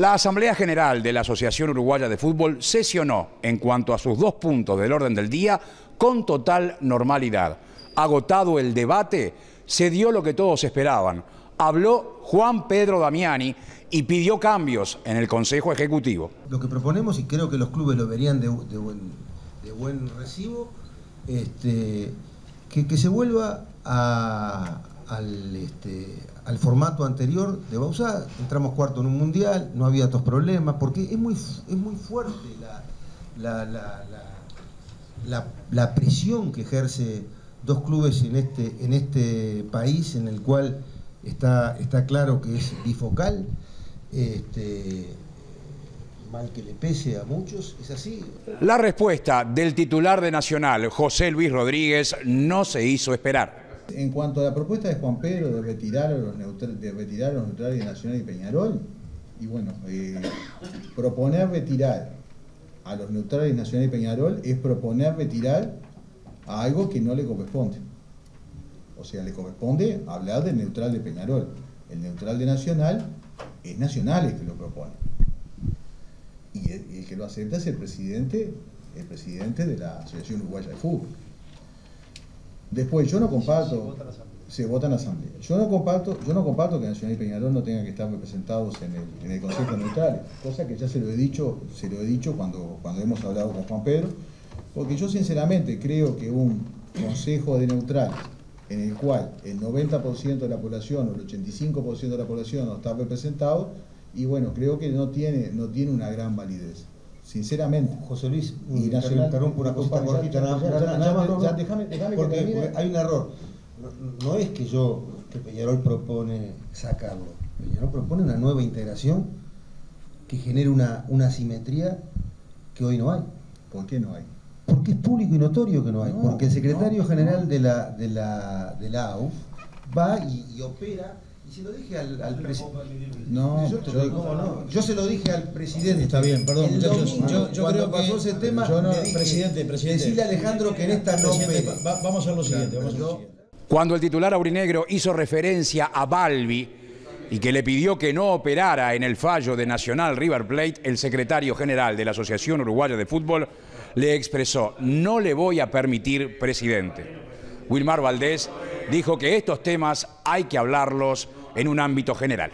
La Asamblea General de la Asociación Uruguaya de Fútbol sesionó en cuanto a sus dos puntos del orden del día con total normalidad. Agotado el debate, se dio lo que todos esperaban. Habló Juan Pedro Damiani y pidió cambios en el Consejo Ejecutivo. Lo que proponemos, y creo que los clubes lo verían de, buen, recibo, este, que se vuelva a, al, este, al formato anterior de Bausá, entramos cuarto en un mundial, no había otros problemas, porque es muy, es muy fuerte la, la, la, la, presión que ejerce dos clubes en este, en este país en el cual está, está claro que es bifocal. Este, mal que le pese a muchos, es así. La respuesta del titular de Nacional, José Luis Rodríguez, no se hizo esperar. En cuanto a la propuesta de Juan Pedro de retirar a los, de retirar los neutrales de Nacional y Peñarol, y bueno, eh, proponer retirar a los neutrales Nacional y Peñarol es proponer retirar a algo que no le corresponde. O sea, le corresponde hablar del neutral de Peñarol. El neutral de Nacional es Nacional el que lo propone. Y el, el que lo acepta es el presidente, el presidente de la Asociación Uruguaya de Fútbol. Después, yo no comparto. Se vota en asamblea. Yo no comparto, yo no comparto que Nacional y Peñarol no tengan que estar representados en el, en el Consejo Neutral, cosa que ya se lo he dicho, se lo he dicho cuando, cuando hemos hablado con Juan Pedro, porque yo sinceramente creo que un Consejo de Neutral en el cual el 90% de la población o el 85% de la población no está representado, y bueno, creo que no tiene, no tiene una gran validez sinceramente. José Luis, y interrumpo una cosita cortita, déjame, déjame porque hay un error. No, es que yo, que Peñarol propone sacarlo, Peñarol propone una nueva integración que genere una, una simetría que hoy no hay. ¿Por qué no hay? Porque es público y notorio que no hay. porque el secretario general de la, de la, de la AUF va y opera y se lo dije al, presidente. No, yo, no, yo se lo dije al presidente. Está bien, perdón, muchachos. yo, yo creo pasó ese tema, yo no, presidente, presidente. Decirle a Alejandro que en esta no vamos a hacer lo siguiente, vamos a hacer lo siguiente. Cuando el titular aurinegro hizo referencia a Balbi y que le pidió que no operara en el fallo de Nacional River Plate, el secretario general de la Asociación Uruguaya de Fútbol le expresó, no le voy a permitir presidente. Wilmar Valdés dijo que estos temas hay que hablarlos en un ámbito general.